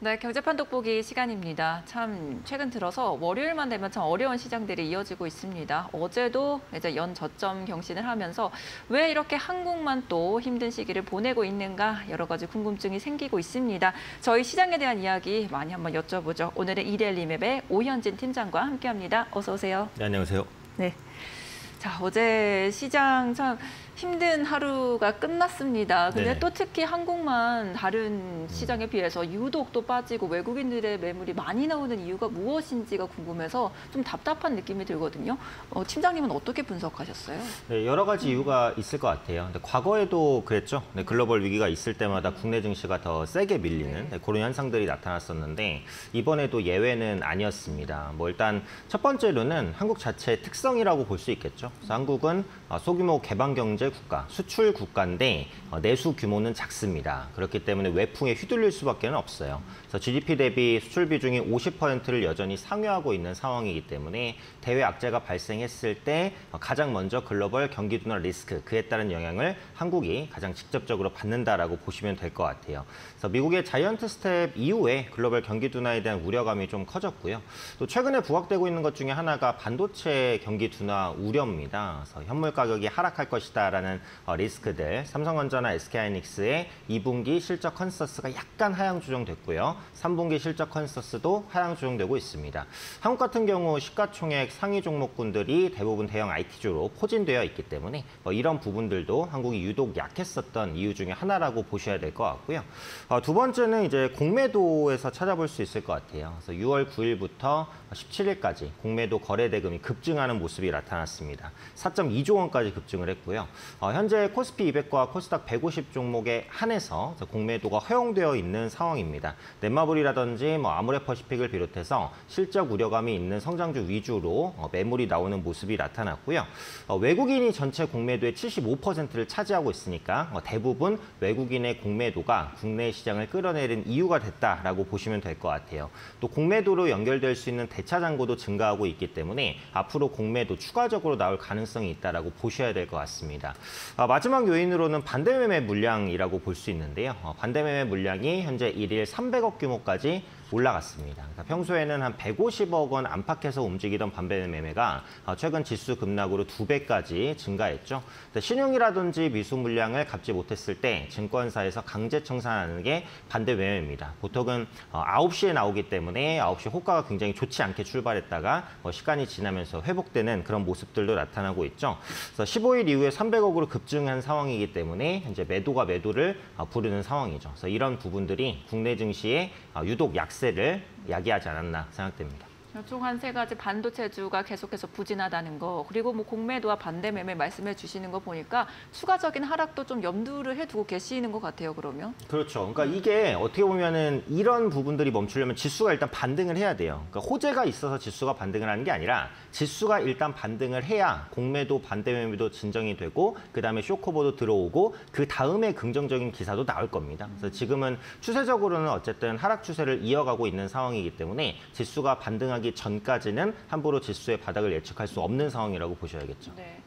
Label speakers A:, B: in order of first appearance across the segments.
A: 네, 경제판 돋보기 시간입니다. 참 최근 들어서 월요일만 되면 참 어려운 시장들이 이어지고 있습니다. 어제도 이제 연 저점 경신을 하면서 왜 이렇게 한국만 또 힘든 시기를 보내고 있는가 여러 가지 궁금증이 생기고 있습니다. 저희 시장에 대한 이야기 많이 한번 여쭤보죠. 오늘은 이데일리맵의 오현진 팀장과 함께합니다. 어서 오세요.
B: 네, 안녕하세요.
A: 네. 자, 어제 시장 참 힘든 하루가 끝났습니다. 근데
B: 네네.
A: 또 특히 한국만 다른 시장에 비해서 유독 또 빠지고 외국인들의 매물이 많이 나오는 이유가 무엇인지가 궁금해서 좀 답답한 느낌이 들거든요. 어, 팀장님은 어떻게 분석하셨어요?
B: 네, 여러 가지 이유가 있을 것 같아요. 근데 과거에도 그랬죠. 네, 글로벌 위기가 있을 때마다 국내 증시가 더 세게 밀리는 네, 그런 현상들이 나타났었는데 이번에도 예외는 아니었습니다. 뭐 일단 첫 번째로는 한국 자체의 특성이라고 볼 수 있겠죠. 그래서 한국은 어, 소규모 개방 경제 국가, 수출 국가인데 어, 내수 규모는 작습니다. 그렇기 때문에 외풍에 휘둘릴 수밖에 없어요. 그래서 GDP 대비 수출 비중이 50%를 여전히 상회하고 있는 상황이기 때문에 대외 악재가 발생했을 때 어, 가장 먼저 글로벌 경기 둔화 리스크, 그에 따른 영향을 한국이 가장 직접적으로 받는다라고 보시면 될 것 같아요. 그래서 미국의 giant step 이후에 글로벌 경기 둔화에 대한 우려감이 좀 커졌고요. 또 최근에 부각되고 있는 것 중에 하나가 반도체 경기 둔화 우려입니다. 그래서 현물 가격이 하락할 것이다 라는 어, 리스크들, 삼성전자나 SK하이닉스의 2분기 실적 consensus가 약간 하향 조정됐고요. 3분기 실적 consensus도 하향 조정되고 있습니다. 한국 같은 경우 시가총액 상위 종목군들이 대부분 대형 IT주로 포진되어 있기 때문에 뭐 이런 부분들도 한국이 유독 약했었던 이유 중에 하나라고 보셔야 될 것 같고요. 어, 두 번째는 이제 공매도에서 찾아볼 수 있을 것 같아요. 그래서 6월 9일부터 17일까지 공매도 거래 대금이 급증하는 모습이 나타났습니다. 4.2조 원까지 급증을 했고요. 어, 현재 코스피 200과 코스닥 150 종목에 한해서 공매도가 허용되어 있는 상황입니다. 넷마블이라든지 뭐 아모레퍼시픽을 비롯해서 실적 우려감이 있는 성장주 위주로 어, 매물이 나오는 모습이 나타났고요. 어, 외국인이 전체 공매도의 75%를 차지하고 있으니까 어, 대부분 외국인의 공매도가 국내 시장을 끌어내린 이유가 됐다라고 보시면 될 것 같아요. 또 공매도로 연결될 수 있는 대차 잔고도 증가하고 있기 때문에 앞으로 공매도 추가적으로 나올 가능성이 있다라고 보셔야 될 것 같습니다. 아, 마지막 요인으로는 반대매매 물량이라고 볼 수 있는데요. 어, 반대매매 물량이 현재 일일 300억 규모까지 올라갔습니다. 그러니까 평소에는 한 150억 원 안팎에서 움직이던 반대매매가 어, 최근 지수 급락으로 두 배까지 증가했죠. 신용이라든지 미수 물량을 갚지 못했을 때 증권사에서 강제 청산하는 게 반대 매매입니다. 보통은 어, 9시에 나오기 때문에 9시 호가가 굉장히 좋지 않게 출발했다가 어, 시간이 지나면서 회복되는 그런 모습들도 나타나고 있죠. 그래서 15일 이후에 300억으로 급증한 상황이기 때문에 이제 매도가 매도를 어, 부르는 상황이죠. 그래서 이런 부분들이 국내 증시에 어, 유독 약세 를 야기하지 않았나 생각됩니다.
A: 총한 세 가지 반도체주가 계속해서 부진하다는 거 그리고 뭐 공매도와 반대 매매 말씀해 주시는 거 보니까 추가적인 하락도 좀 염두를 해두고 계시는 것 같아요 그러면
B: 그렇죠. 그러니까 이게 어떻게 보면은 이런 부분들이 멈추려면 지수가 일단 반등을 해야 돼요. 그러니까 호재가 있어서 지수가 반등을 하는 게 아니라 지수가 일단 반등을 해야 공매도 반대 매매도 진정이 되고 그다음에 쇼커버도 들어오고 그 다음에 긍정적인 기사도 나올 겁니다. 그래서 지금은 추세적으로는 어쨌든 하락 추세를 이어가고 있는 상황이기 때문에 지수가 반등하기 전까지는 함부로 지수의 바닥을 예측할 수 없는 상황이라고 보셔야겠죠.
A: 네.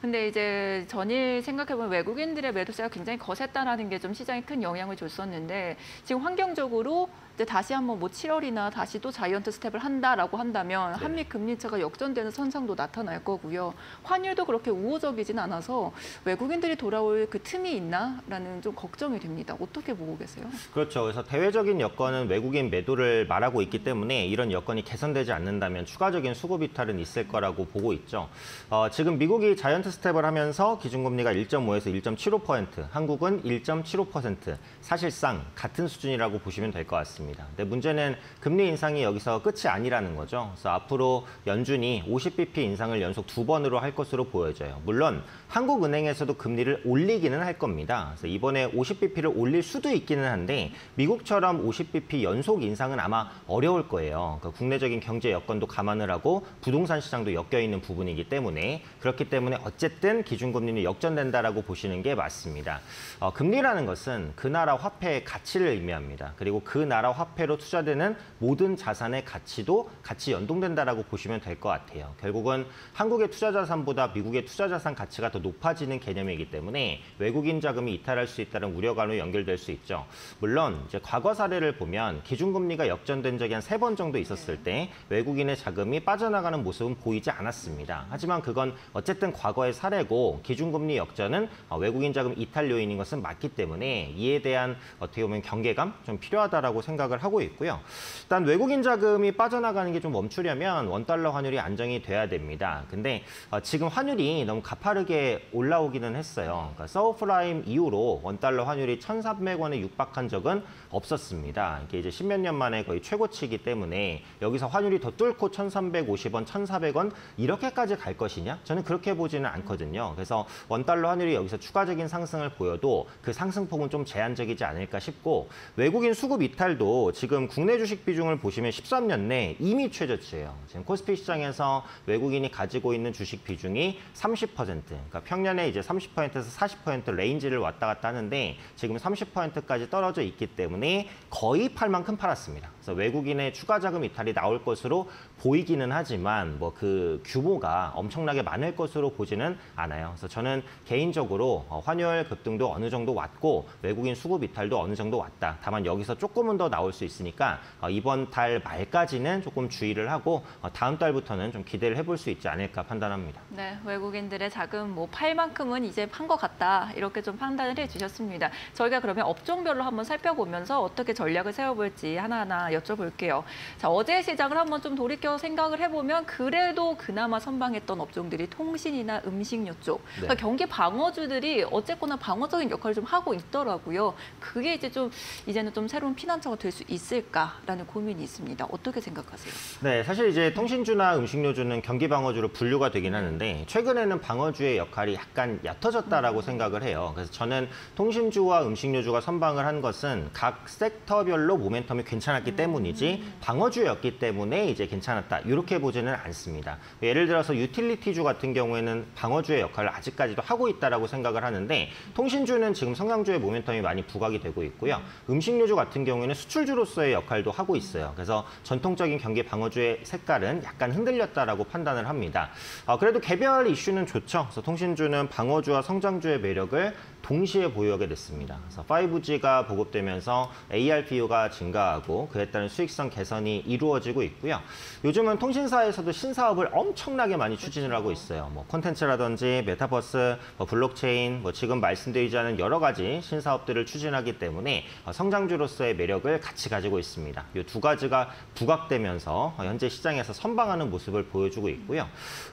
A: 근데 이제 전일 생각해보면 외국인들의 매도세가 굉장히 거셌다라는 게 좀 시장에 큰 영향을 줬었는데 지금 환경적으로 이제 다시 한번 뭐 7월이나 다시 또 자이언트 스텝을 한다라고 한다면
B: 네.
A: 한미 금리차가 역전되는 선상도 나타날 거고요. 환율도 그렇게 우호적이진 않아서 외국인들이 돌아올 그 틈이 있나라는 좀 걱정이 됩니다. 어떻게 보고 계세요?
B: 그렇죠. 그래서 대외적인 여건은 외국인 매도를 말하고 있기 때문에 이런 여건이 개선되지 않는다면 추가적인 수급 이탈은 있을 거라고 보고 있죠. 어, 지금 미국이 자이언트 스텝을 하면서 기준금리가 1.5에서 1.75%, 한국은 1.75%, 사실상 같은 수준이라고 보시면 될 것 같습니다. 근데 문제는 금리 인상이 여기서 끝이 아니라는 거죠. 그래서 앞으로 연준이 50bp 인상을 연속 두 번으로 할 것으로 보여져요. 물론 한국은행에서도 금리를 올리기는 할 겁니다. 그래서 이번에 50bp를 올릴 수도 있기는 한데 미국처럼 50bp 연속 인상은 아마 어려울 거예요. 그러니까 국내적인 경제 여건도 감안을 하고 부동산 시장도 엮여 있는 부분이기 때문에 그렇기 때문에 어쨌든 기준금리는 역전된다라고 보시는 게 맞습니다. 어, 금리라는 것은 그 나라 화폐의 가치를 의미합니다. 그리고 그 나라 화폐로 투자되는 모든 자산의 가치도 같이 연동된다라고 보시면 될 것 같아요. 결국은 한국의 투자 자산보다 미국의 투자 자산 가치가 더 높아지는 개념이기 때문에 외국인 자금이 이탈할 수 있다는 우려감으로 연결될 수 있죠. 물론 이제 과거 사례를 보면 기준금리가 역전된 적이 한 세 번 정도 있었을 때 외국인의 자금이 빠져나가는 모습은 보이지 않았습니다. 하지만 그건 어쨌든 과거의 사례고 기준금리 역전은 어, 외국인 자금 이탈 요인인 것은 맞기 때문에 이에 대한 어떻게 보면 경계감 좀 필요하다라고 생각을 하고 있고요. 일단 외국인 자금이 빠져나가는 게 좀 멈추려면 원달러 환율이 안정이 돼야 됩니다. 근데 어, 지금 환율이 너무 가파르게 올라오기는 했어요. 그러니까 서브프라임 이후로 원달러 환율이 1,300원에 육박한 적은 없었습니다. 이게 이제 십몇 년 만에 거의 최고치이기 때문에 여기서 환율이 더 뚫고 1,350원, 1,400원 이렇게까지 갈 것이냐? 저는 그렇게 보지는 않거든요. 그래서 원달러 환율이 여기서 추가적인 상승을 보여도 그 상승폭은 좀 제한적이지 않을까 싶고 외국인 수급 이탈도 지금 국내 주식 비중을 보시면 13년 내 이미 최저치예요. 지금 코스피 시장에서 외국인이 가지고 있는 주식 비중이 30%, 그러니까 평년에 이제 30%에서 40% range를 왔다 갔다 하는데 지금 30%까지 떨어져 있기 때문에 거의 팔 만큼 팔았습니다. 그래서 외국인의 추가 자금 이탈이 나올 것으로 보이기는 하지만 뭐 그 규모가 엄청나게 많을 것으로 보지는 않아요. 그래서 저는 개인적으로 어, 환율 급등도 어느 정도 왔고 외국인 수급 이탈도 어느 정도 왔다. 다만 여기서 조금은 더 나올 수 있으니까 어, 이번 달 말까지는 조금 주의를 하고 어, 다음 달부터는 좀 기대를 해볼 수 있지 않을까 판단합니다.
A: 네, 외국인들의 자금 뭐 팔만큼은 이제 판 것 같다 이렇게 좀 판단을 해주셨습니다. 저희가 그러면 업종별로 한번 살펴보면서 어떻게 전략을 세워볼지 하나하나 여쭤볼게요. 자, 어제 시장을 한번 좀 돌이켜 생각을 해보면 그래도 그나마 선방했던 업종들이 통신이나 음식료 쪽, 그러니까
B: 네.
A: 경기 방어주들이 어쨌거나 방어적인 역할을 좀 하고 있더라고요. 그게 이제 좀 이제는 좀 새로운 피난처가 될 수 있을까라는 고민이 있습니다. 어떻게 생각하세요?
B: 네, 사실 이제 통신주나 음식료주는 경기 방어주로 분류가 되긴 하는데 최근에는 방어주의 역할이 약간 얕아졌다라고 생각을 해요. 그래서 저는 통신주와 음식료주가 선방을 한 것은 각 섹터별로 모멘텀이 괜찮았기 때문 이지 방어주였기 때문에 이제 괜찮았다 이렇게 보지는 않습니다. 예를 들어서 유틸리티주 같은 경우에는 방어주의 역할을 아직까지도 하고 있다라고 생각을 하는데 통신주는 지금 성장주의 모멘텀이 많이 부각이 되고 있고요. 음식료주 같은 경우에는 수출주로서의 역할도 하고 있어요. 그래서 전통적인 경기 방어주의 색깔은 약간 흔들렸다라고 판단을 합니다. 어, 그래도 개별 이슈는 좋죠. 그래서 통신주는 방어주와 성장주의 매력을 동시에 보유하게 됐습니다. 그래서 5G가 보급되면서 ARPU가 증가하고 그에 따른 수익성 개선이 이루어지고 있고요. 요즘은 통신사에서도 신사업을 엄청나게 많이 추진을 하고 있어요. 뭐 콘텐츠라든지 메타버스, 뭐 블록체인, 뭐 지금 말씀드리지 않은 여러 가지 신사업들을 추진하기 때문에 어, 성장주로서의 매력을 같이 가지고 있습니다. 이 두 가지가 부각되면서 어, 현재 시장에서 선방하는 모습을 보여주고 있고요.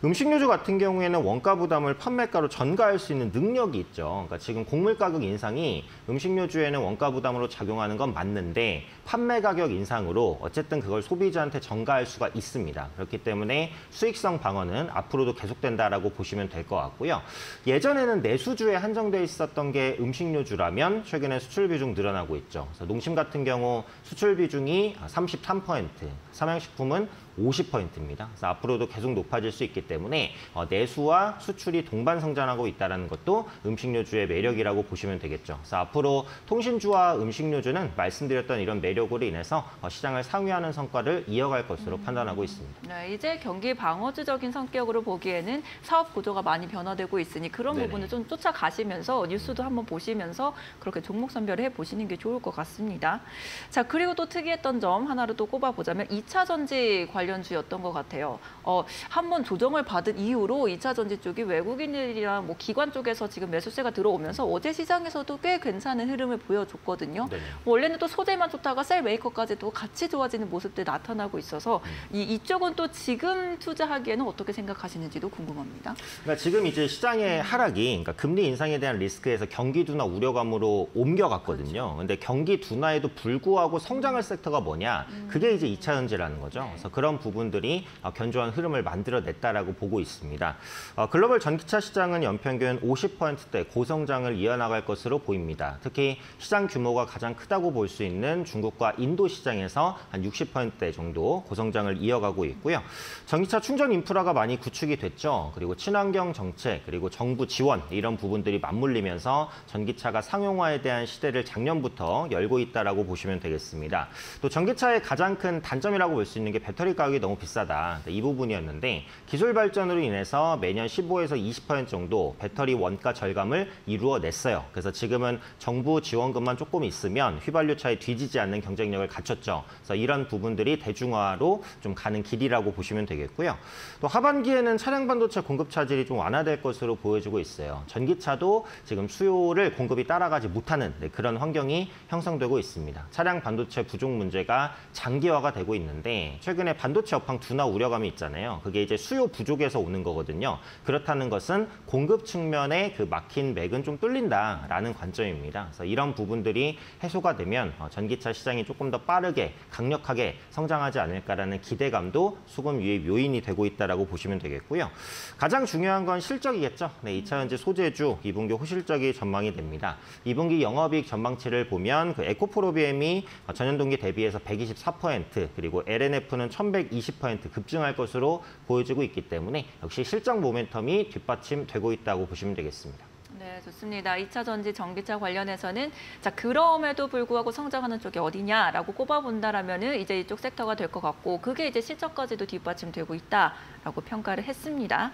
B: 음식료주 같은 경우에는 원가 부담을 판매가로 전가할 수 있는 능력이 있죠. 그러니까 지금 곡물 가격 인상이 음식료주에는 원가 부담으로 작용하는 건 맞는데 판매 가격 인상으로 어쨌든 그걸 소비자한테 전가할 수가 있습니다. 그렇기 때문에 수익성 방어는 앞으로도 계속된다라고 보시면 될 것 같고요. 예전에는 내수주에 한정돼 있었던 게 음식료주라면 최근에 수출 비중 늘어나고 있죠. 농심 같은 경우 수출 비중이 33%, 삼양식품은 50%입니다. 그래서 앞으로도 계속 높아질 수 있기 때문에 어, 내수와 수출이 동반 성장하고 있다는 것도 음식료주의 매력이라고 보시면 되겠죠. 그래서 앞으로 통신주와 음식료주는 말씀드렸던 이런 매력으로 인해서 어, 시장을 상회하는 성과를 이어갈 것으로 판단하고 있습니다.
A: 네, 이제 경기 방어주적인 성격으로 보기에는 사업 구조가 많이 변화되고 있으니 그런
B: 네네.
A: 부분을 좀 쫓아가시면서 뉴스도 한번 보시면서 그렇게 종목 선별을 해보시는 게 좋을 것 같습니다. 자, 그리고 또 특이했던 점 하나를 또 꼽아보자면 2차 전지 관련 주였던 것 같아요. 어, 한 번 조정을 받은 이후로 2차 전지 쪽이 외국인들이랑 뭐 기관 쪽에서 지금 매수세가 들어오면서 어제 시장에서도 꽤 괜찮은 흐름을 보여줬거든요.
B: 네네.
A: 원래는 또 소재만 좋다가 셀 메이커까지도 같이 좋아지는 모습들이 나타나고 있어서 이, 이쪽은 또 지금 투자하기에는 어떻게 생각하시는지도 궁금합니다.
B: 그러니까 지금 이제 시장의 하락이 그러니까 금리 인상에 대한 리스크에서 경기 둔화 우려감으로 옮겨갔거든요.
A: 그렇죠.
B: 근데 경기 둔화에도 불구하고 성장할 섹터가 뭐냐?
A: 음.
B: 그게 이제 2차 전지라는 거죠.
A: 네.
B: 그래서 그런 이런 부분들이 어, 견조한 흐름을 만들어냈다라고 보고 있습니다. 어, 글로벌 전기차 시장은 연평균 50%대 고성장을 이어나갈 것으로 보입니다. 특히 시장 규모가 가장 크다고 볼 수 있는 중국과 인도 시장에서 한 60%대 정도 고성장을 이어가고 있고요. 전기차 충전 인프라가 많이 구축이 됐죠. 그리고 친환경 정책, 그리고 정부 지원 이런 부분들이 맞물리면서 전기차가 상용화에 대한 시대를 작년부터 열고 있다라고 보시면 되겠습니다. 또 전기차의 가장 큰 단점이라고 볼 수 있는 게 배터리 가 격이 너무 비싸다. 이 부분이었는데 기술 발전으로 인해서 매년 15에서 20% 정도 배터리 원가 절감을 이루어냈어요. 그래서 지금은 정부 지원금만 조금 있으면 휘발유차에 뒤지지 않는 경쟁력을 갖췄죠. 그래서 이런 부분들이 대중화로 좀 가는 길이라고 보시면 되겠고요. 또 하반기에는 차량 반도체 공급 차질이 좀 완화될 것으로 보여지고 있어요. 전기차도 지금 수요를 공급이 따라가지 못하는 네, 그런 환경이 형성되고 있습니다. 차량 반도체 부족 문제가 장기화가 되고 있는데 최근에 반도체 업황 둔화 우려감이 있잖아요. 그게 이제 수요 부족에서 오는 거거든요. 그렇다는 것은 공급 측면의 그 막힌 맥은 좀 뚫린다라는 관점입니다. 그래서 이런 부분들이 해소가 되면 어, 전기차 시장이 조금 더 빠르게 강력하게 성장하지 않을까라는 기대감도 수급 유입 요인이 되고 있다라고 보시면 되겠고요. 가장 중요한 건 실적이겠죠. 네, 2차 전지 소재주 2분기 호실적이 전망이 됩니다. 2분기 영업이익 전망치를 보면 그 에코프로비엠이 전년 동기 대비해서 124% 그리고 LNF는 1120% 급증할 것으로 보여지고 있기 때문에 역시 실적 모멘텀이 뒷받침되고 있다고 보시면 되겠습니다.
A: 네, 좋습니다. 2차 전지 전기차 관련해서는 자 그럼에도 불구하고 성장하는 쪽이 어디냐라고 꼽아본다라면은 이제 이쪽 섹터가 될 것 같고 그게 이제 실적까지도 뒷받침되고 있다 라고 평가를 했습니다.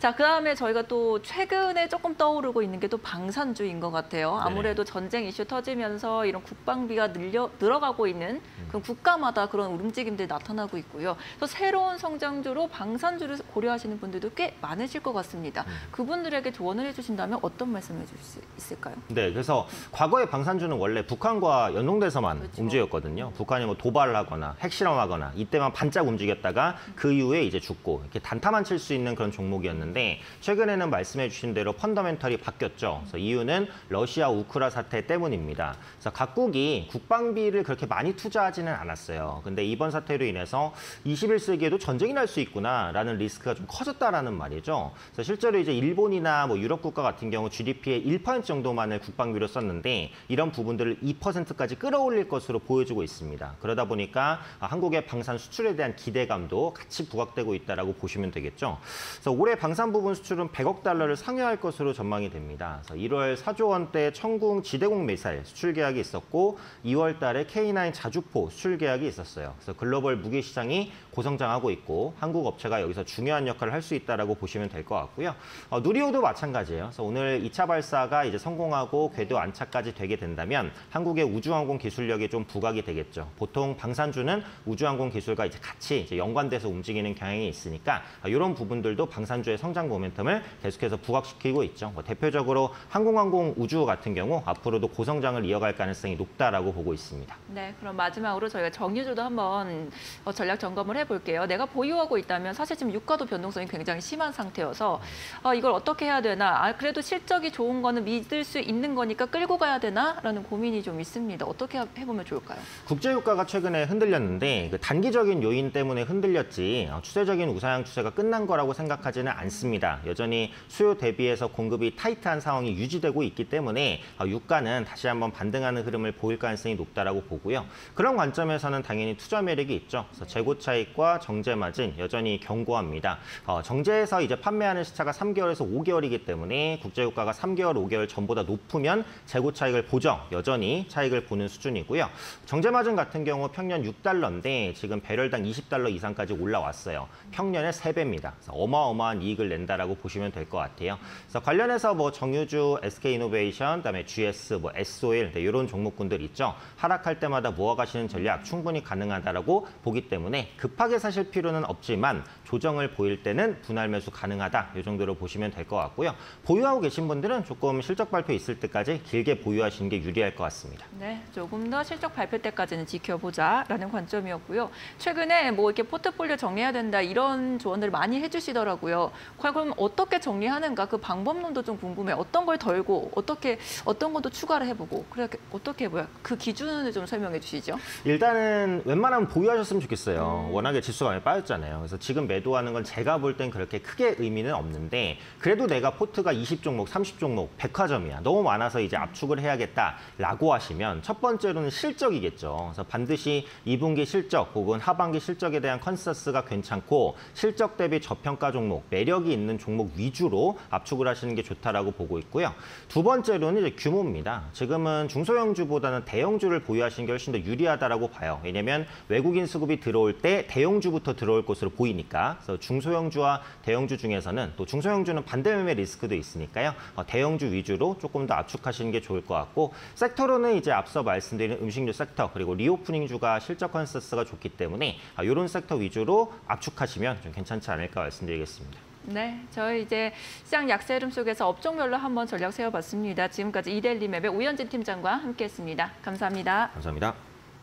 A: 자 그 다음에 저희가 또 최근에 조금 떠오르고 있는 게 또 방산주인 것 같아요. 아무래도 전쟁 이슈 터지면서 이런 국방비가 늘려 늘어가고 있는 그 국가마다 그런 움직임들이 나타나고 있고요. 또 새로운 성장주로 방산주를 고려하시는 분들도 꽤 많으실 것 같습니다. 그분들에게 조언을 해주신다면 어떤 말씀을 해주실 수 있을까요?
B: 네, 그래서 과거의 방산주는 원래 북한과 연동돼서만
A: 그렇죠.
B: 움직였거든요. 북한이 뭐 도발을 하거나 핵실험하거나 이때만 반짝 움직였다가 그 이후에 이제 죽고 이렇게 단타만 칠 수 있는 그런 종목이었는데 최근에는 말씀해 주신 대로 펀더멘털이 바뀌었죠. 그래서 이유는 러시아 우크라 사태 때문입니다. 그래서 각국이 국방비를 그렇게 많이 투자하지는 않았어요. 근데 이번 사태로 인해서 21세기에도 전쟁이 날 수 있구나라는 리스크가 좀 커졌다라는 말이죠. 그래서 실제로 이제 일본이나 뭐 유럽 국가 같은 경우 GDP의 1% 정도만을 국방비로 썼는데 이런 부분들을 2%까지 끌어올릴 것으로 보여지고 있습니다. 그러다 보니까 한국의 방산 수출에 대한 기대감도 같이 부각되고 있다라고 보시면 되겠죠. 그래서 올해 방산 부분 수출은 100억 달러를 상회할 것으로 전망이 됩니다. 그래서 1월 4조 원대 청궁 지대공 미사일 수출 계약이 있었고 2월 달에 K9 자주포 수출 계약이 있었어요. 그래서 글로벌 무기 시장이 고성장하고 있고 한국 업체가 여기서 중요한 역할을 할 수 있다라고 보시면 될 것 같고요. 어, 누리호도 마찬가지예요. 그래서 오늘 2차 발사가 이제 성공하고 궤도 안착까지 되게 된다면 한국의 우주항공 기술력이 좀 부각이 되겠죠. 보통 방산주는 우주항공 기술과 이제 같이 이제 연관돼서 움직이는 경향이 있으니까 이런 부분들도 방산주의 성장 모멘텀을 계속해서 부각시키고 있죠. 뭐 대표적으로 항공항공 우주 같은 경우 앞으로도 고성장을 이어갈 가능성이 높다라고 보고 있습니다.
A: 네, 그럼 마지막으로 저희가 정유주도 한번 어, 전략 점검을 해 볼게요. 내가 보유하고 있다면 사실 지금 유가도 변동성이 굉장히 심한 상태여서 어, 이걸 어떻게 해야 되나? 아, 그래도 실적이 좋은 거는 믿을 수 있는 거니까 끌고 가야 되나?라는 고민이 좀 있습니다. 어떻게 해보면 좋을까요?
B: 국제유가가 최근에 흔들렸는데 그 단기적인 요인 때문에 흔들렸지 어, 추세적인 우상향 추세가 끝난 거라고 생각하지는 않습니다. 여전히 수요 대비해서 공급이 타이트한 상황이 유지되고 있기 때문에 어, 유가는 다시 한번 반등하는 흐름을 보일 가능성이 높다라고 보고요. 그런 관점에서는 당연히 투자 매력이 있죠. 그래서 재고 차익 과 정제 마진 여전히 견고합니다. 어, 정제에서 이제 판매하는 시차가 3개월에서 5개월이기 때문에 국제유가가 3개월, 5개월 전보다 높으면 재고 차익을 보정 여전히 차익을 보는 수준이고요. 정제 마진 같은 경우 평년 6달러인데 지금 배럴당 20달러 이상까지 올라왔어요. 평년의 3배입니다. 그래서 어마어마한 이익을 낸다라고 보시면 될 것 같아요. 그래서 관련해서 뭐 정유주, SK이노베이션, 그다음에 GS, 뭐 S오일 네, 이런 종목군들 있죠. 하락할 때마다 모아가시는 전략 충분히 가능하다라고 보기 때문에 급 하게 사실 필요는 없지만 조정을 보일 때는 분할 매수 가능하다. 이 정도로 보시면 될 것 같고요. 보유하고 계신 분들은 조금 실적 발표 있을 때까지 길게 보유하시는 게 유리할 것 같습니다.
A: 네, 조금 더 실적 발표 때까지는 지켜보자라는 관점이었고요. 최근에 뭐 이렇게 포트폴리오 정해야 된다 이런 조언들 많이 해주시더라고요. 그럼 어떻게 정리하는가 그 방법론도 좀 궁금해. 요 어떤 걸 덜고 어떻게 어떤 것도 추가를 해보고 그래 어떻게 해봐요? 그 기준을 좀 설명해 주시죠.
B: 일단은 웬만하면 보유하셨으면 좋겠어요. 워낙에 지수가 많이 빠졌잖아요. 그래서 지금 매도하는 건 제가 볼 땐 그렇게 크게 의미는 없는데 그래도 내가 포트가 20종목, 30종목, 백화점이야. 너무 많아서 이제 압축을 해야겠다라고 하시면 첫 번째로는 실적이겠죠. 그래서 반드시 2분기 실적 혹은 하반기 실적에 대한 consensus가 괜찮고 실적 대비 저평가 종목, 매력이 있는 종목 위주로 압축을 하시는 게 좋다라고 보고 있고요. 두 번째로는 이제 규모입니다. 지금은 중소형주보다는 대형주를 보유하시는 게 훨씬 더 유리하다라고 봐요. 왜냐면 외국인 수급이 들어올 때 대형주부터 들어올 것으로 보이니까. 그래서 중소형주와 대형주 중에서는 또 중소형주는 반대 매매 리스크도 있으니까요. 어, 대형주 위주로 조금 더 압축하시는 게 좋을 것 같고 섹터로는 이제 앞서 말씀드린 음식료 섹터 그리고 reopening주가 실적 컨센서스가 좋기 때문에 이런 섹터 위주로 압축하시면 좀 괜찮지 않을까 말씀드리겠습니다.
A: 네, 저희 이제 시장 약세 흐름 속에서 업종별로 한번 전략 세워봤습니다. 지금까지 이데일리맵의 우현진 팀장과 함께했습니다. 감사합니다.
B: 감사합니다.